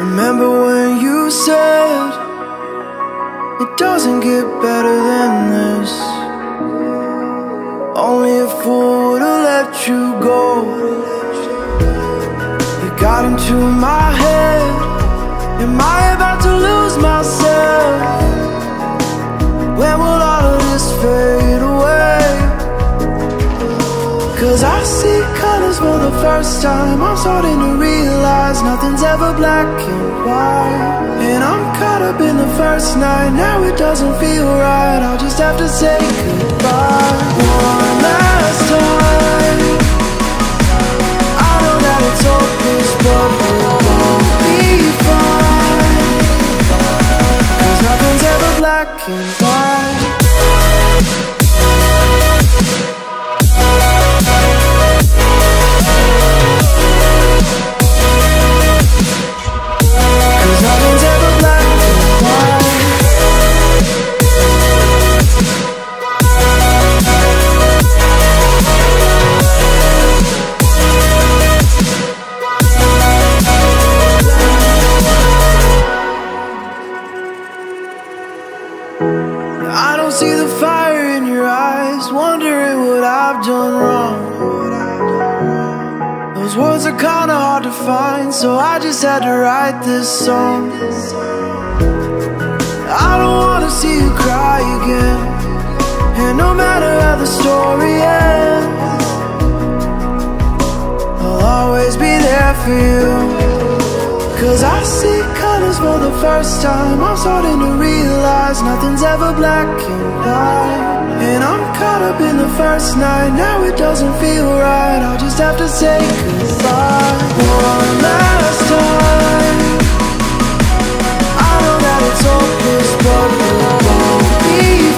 Remember when you said it doesn't get better than this? Only a fool would have let you go. You got into my head. Am I about to lose myself? When will all of this fade away? Cause I see colors for the first time. I'm starting to realize nothing's ever black and white. And I'm caught up in the first night. Now it doesn't feel right. I'll just have to say goodbye one last time. I know that it's hopeless, but we'll all be fine. Cause nothing's ever black and white. I've done wrong. Those words are kinda hard to find, so I just had to write this song. I don't wanna see you cry again, and no matter how the story ends, I'll always be there for you. Cause I see colors for the first time. I'm starting to realize nothing's ever black and white. And I'm caught up in the first night. Now it doesn't feel right. I'll just have to say goodbye one last time. I know that it's hopeless, but we'll all be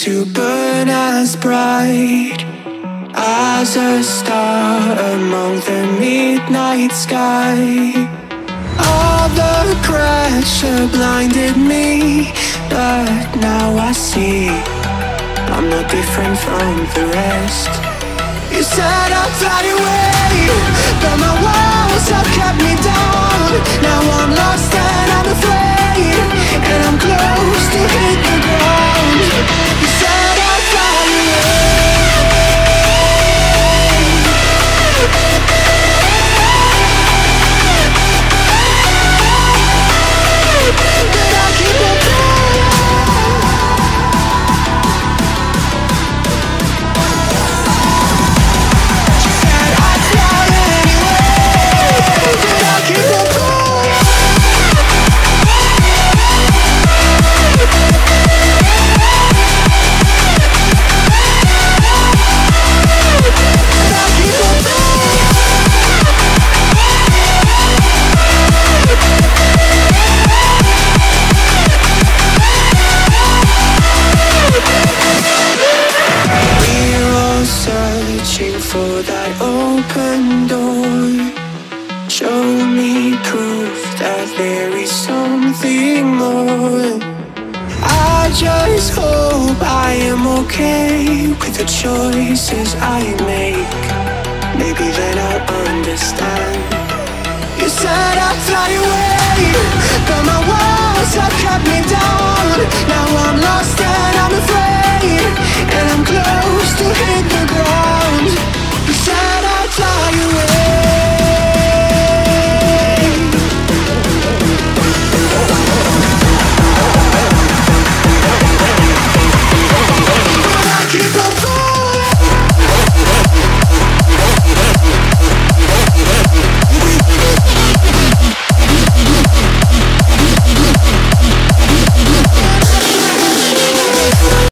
to burn as bright as a star among the midnight sky. All the pressure blinded me, but now I see I'm not different from the rest. You said I'd fly away, but my walls have kept me down. Now I'm lost and I'm afraid, and I'm close to hit the ground. me proof that there is something more. I just hope I am okay with the choices I make. Maybe then I'll understand. You said I'd fly away, but my walls have kept me down. Now I'm lost and I'm afraid, and I'm close to hit the ground.